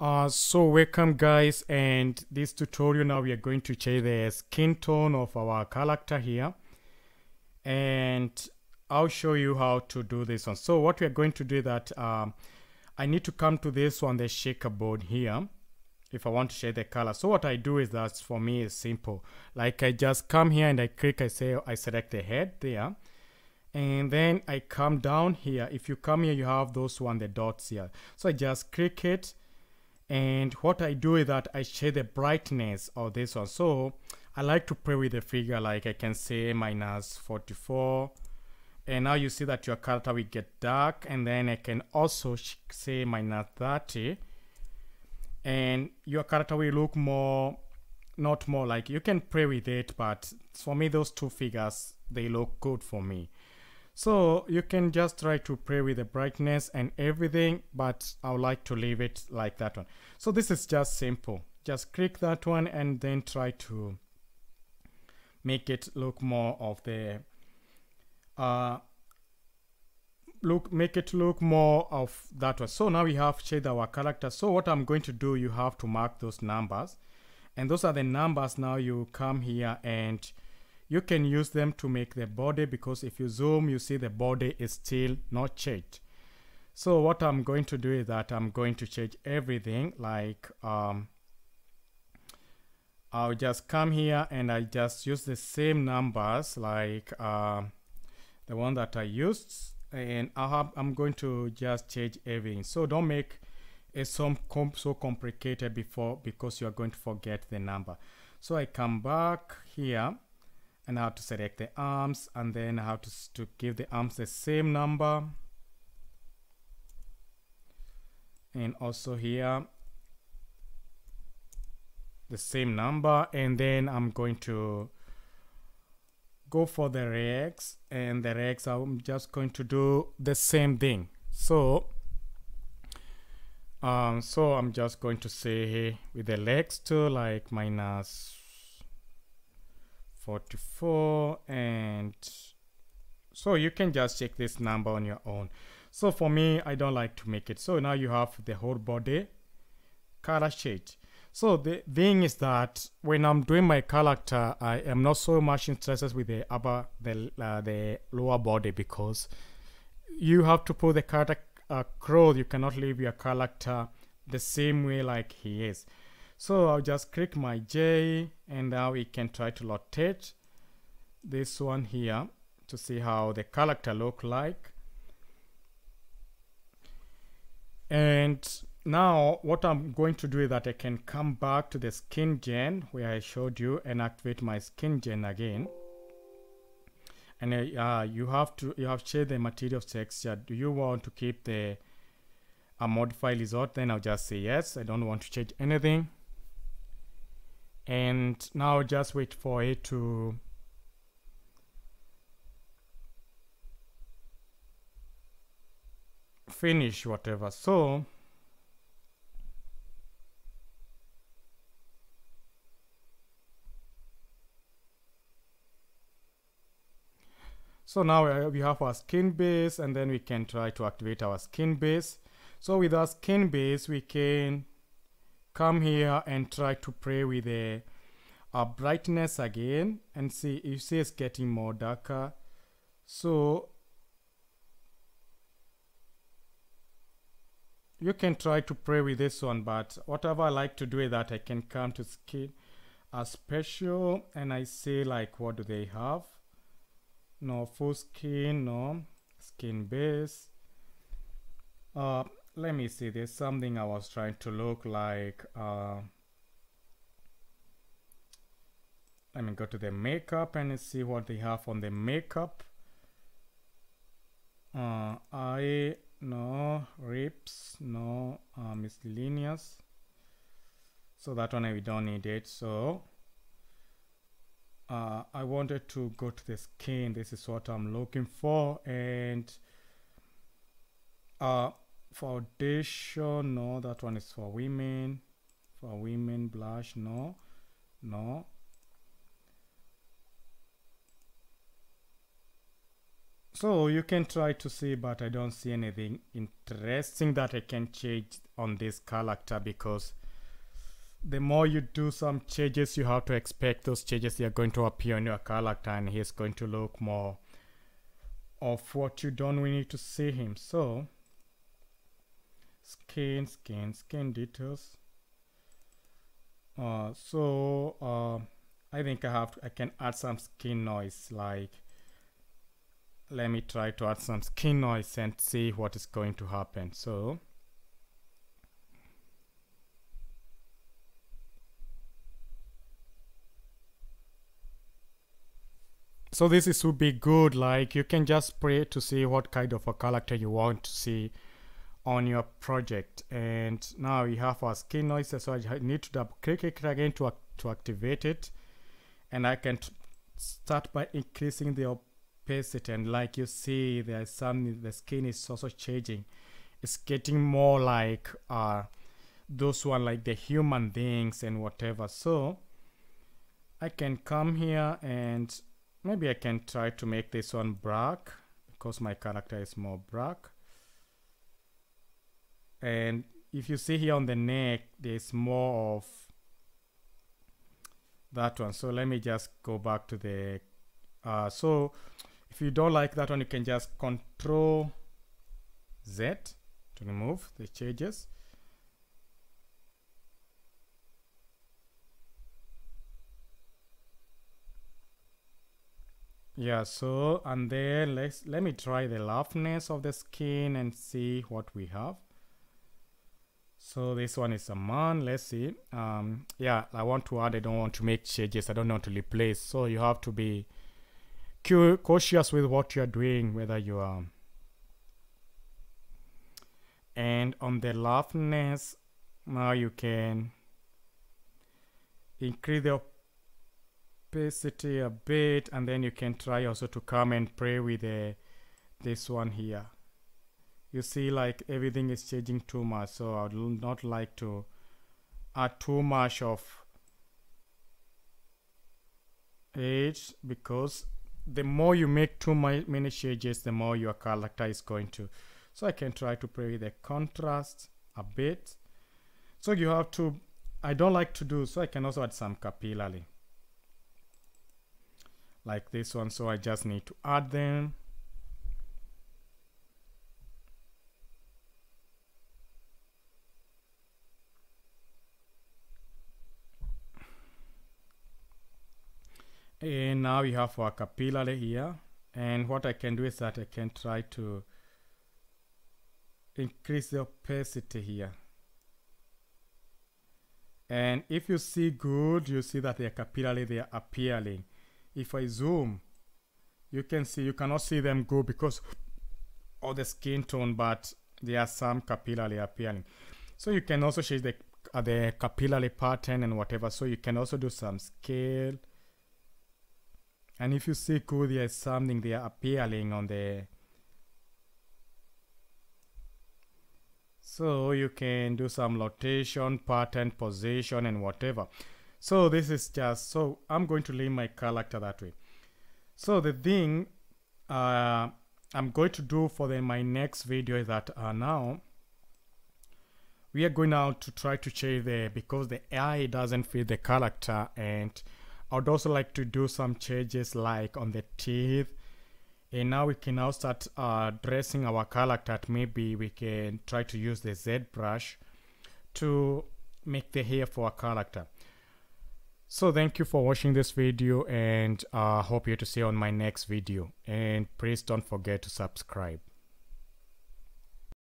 Uh, so welcome guys and this tutorial now we are going to change the skin tone of our character here and I'll show you how to do this one. So what we are going to do that um, I need to come to this one the shaker board here if I want to shade the color. So what I do is that for me is simple. Like I just come here and I click I say I select the head there and then I come down here. If you come here you have those one the dots here. So I just click it and what I do is that I shade the brightness of this one. So I like to play with the figure like I can say minus 44 and now you see that your character will get dark and then I can also say minus 30 and your character will look more not more like you can play with it but for me those two figures they look good for me so you can just try to play with the brightness and everything, but I would like to leave it like that one. So this is just simple. Just click that one and then try to make it look more of the uh, look make it look more of that one. So now we have shade our character. So what I'm going to do, you have to mark those numbers. And those are the numbers now you come here and you can use them to make the body because if you zoom you see the body is still not changed. So what I'm going to do is that I'm going to change everything like um, I'll just come here and I just use the same numbers like uh, the one that I used and I have, I'm going to just change everything. So don't make it so, so complicated before because you are going to forget the number. So I come back here and have to select the arms and then how to, to give the arms the same number. And also here the same number and then I'm going to go for the legs and the legs I'm just going to do the same thing. So um, so I'm just going to say with the legs to like minus 44 and so you can just check this number on your own. So for me I don't like to make it. So now you have the whole body color shade so the thing is that when I'm doing my character I am not so much interested with the upper the uh, the lower body because you have to put the character uh, clothes. You cannot leave your character the same way like he is so I'll just click my J and now we can try to rotate this one here to see how the character look like. And now what I'm going to do is that I can come back to the SkinGen where I showed you and activate my SkinGen again. And uh, you have to you have changed the material texture. Do you want to keep the a modify result? Then I'll just say yes. I don't want to change anything and now just wait for it to finish whatever. So so now uh, we have our skin base and then we can try to activate our skin base. So with our skin base we can come here and try to play with the uh, brightness again and see you see it's getting more darker. So you can try to play with this one but whatever I like to do that I can come to skin a special and I say like what do they have? No full skin no skin base. Uh, let me see there's something I was trying to look like uh, let me go to the makeup and see what they have on the makeup. Uh, I no rips no uh, miscellaneous. So that one we don't need it so uh, I wanted to go to the skin. This is what I'm looking for and uh, foundation no that one is for women. For women blush no no. So you can try to see but I don't see anything interesting that I can change on this character because the more you do some changes you have to expect those changes. Are going to appear on your character and he's going to look more of what you don't we need to see him. So skin skin skin details. Uh, so uh, I think I have to, I can add some skin noise like let me try to add some skin noise and see what is going to happen. So so this is would be good like you can just pray to see what kind of a character you want to see on your project. And now we have our skin noise so I need to double click it again to, to activate it. And I can start by increasing the opacity. And like you see there's some the skin is also changing. It's getting more like uh those one like the human beings and whatever. So I can come here and maybe I can try to make this one black because my character is more black and if you see here on the neck there's more of that one. So let me just go back to the uh, so if you don't like that one you can just control Z to remove the changes. Yeah so and then let's let me try the roughness of the skin and see what we have so this one is a man let's see. Um yeah i want to add i don't want to make changes i don't want to replace. So you have to be cautious with what you're doing whether you are. And on the roughness now you can increase the opacity a bit and then you can try also to come and play with the, this one here you see like everything is changing too much. So I would not like to add too much of age because the more you make too many changes the more your character is going to. So I can try to play the contrast a bit. So you have to I don't like to do so I can also add some capillary like this one so I just need to add them and now we have our capillary here and what I can do is that I can try to increase the opacity here. And if you see good you see that the capillary they are appearing. If I zoom you can see you cannot see them go because of the skin tone but there are some capillary appearing. So you can also change the uh, the capillary pattern and whatever. So you can also do some scale and if you see good there is something there appealing on the so you can do some rotation pattern position and whatever. So this is just so i'm going to leave my character that way. So the thing uh, i'm going to do for the, my next video is that uh, now we are going out to try to change the because the AI doesn't fit the character and I would also like to do some changes like on the teeth. And now we can now start uh, dressing our character maybe we can try to use the ZBrush to make the hair for our character. So thank you for watching this video and uh, hope you to see on my next video. And please don't forget to subscribe